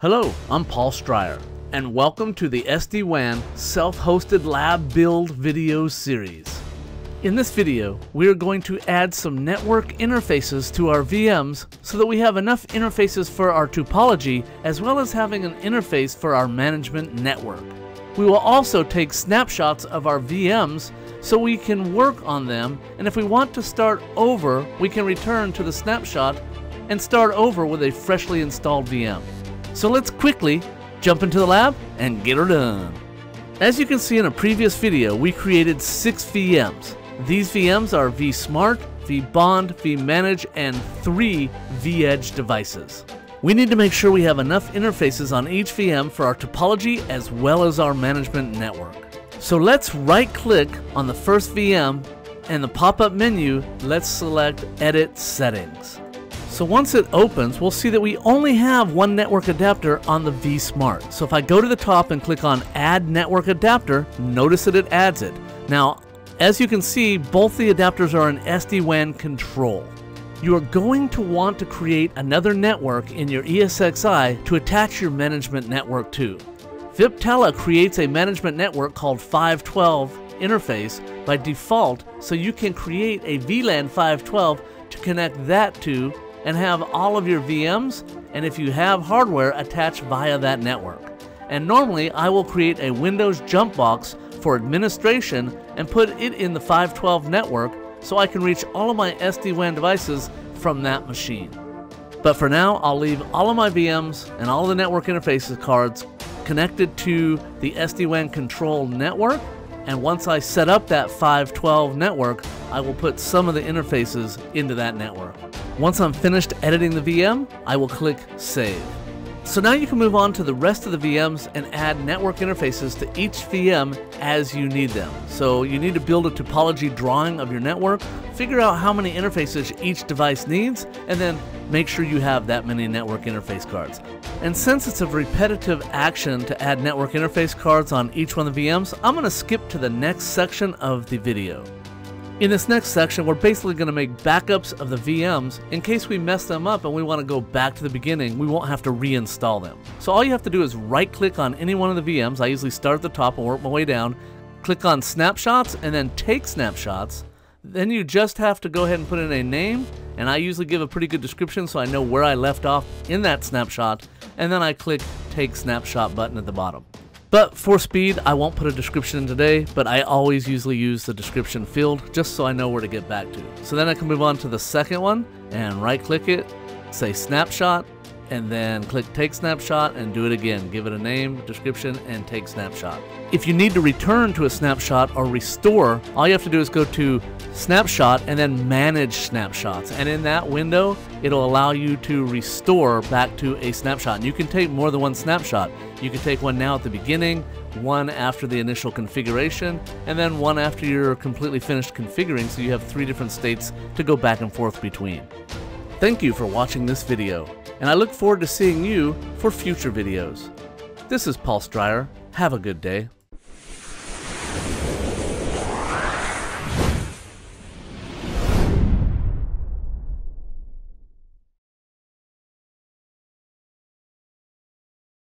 Hello, I'm Paul Stryer, and welcome to the SD-WAN self-hosted lab build video series. In this video, we are going to add some network interfaces to our VMs so that we have enough interfaces for our topology as well as having an interface for our management network. We will also take snapshots of our VMs so we can work on them and if we want to start over, we can return to the snapshot and start over with a freshly installed VM. So let's quickly jump into the lab and get her done. As you can see in a previous video, we created six VMs. These VMs are vSmart, vBond, vManage, and three vEdge devices. We need to make sure we have enough interfaces on each VM for our topology as well as our management network. So let's right click on the first VM and the pop-up menu, let's select Edit Settings. So once it opens, we'll see that we only have one network adapter on the vSmart. So if I go to the top and click on Add Network Adapter, notice that it adds it. Now, as you can see, both the adapters are an SD-WAN control. You are going to want to create another network in your ESXi to attach your management network to. Viptela creates a management network called 512 interface by default so you can create a VLAN 512 to connect that to and have all of your VMs and if you have hardware attached via that network. And normally I will create a Windows jump box for administration and put it in the 512 network so I can reach all of my SD-WAN devices from that machine. But for now, I'll leave all of my VMs and all the network interfaces cards connected to the SD-WAN control network and once I set up that 512 network, I will put some of the interfaces into that network. Once I'm finished editing the VM, I will click Save. So now you can move on to the rest of the VMs and add network interfaces to each VM as you need them. So you need to build a topology drawing of your network, figure out how many interfaces each device needs, and then make sure you have that many network interface cards. And since it's a repetitive action to add network interface cards on each one of the VMs, I'm going to skip to the next section of the video. In this next section, we're basically going to make backups of the VMs in case we mess them up and we want to go back to the beginning, we won't have to reinstall them. So all you have to do is right click on any one of the VMs. I usually start at the top and work my way down, click on snapshots and then take snapshots. Then you just have to go ahead and put in a name and I usually give a pretty good description so I know where I left off in that snapshot and then I click take snapshot button at the bottom. But for speed, I won't put a description in today, but I always usually use the description field just so I know where to get back to. So then I can move on to the second one and right click it, say snapshot, and then click take snapshot and do it again. Give it a name, description, and take snapshot. If you need to return to a snapshot or restore, all you have to do is go to snapshot and then manage snapshots. And in that window, it'll allow you to restore back to a snapshot. And you can take more than one snapshot. You can take one now at the beginning, one after the initial configuration, and then one after you're completely finished configuring so you have three different states to go back and forth between. Thank you for watching this video, and I look forward to seeing you for future videos. This is Paul Stryer. Have a good day.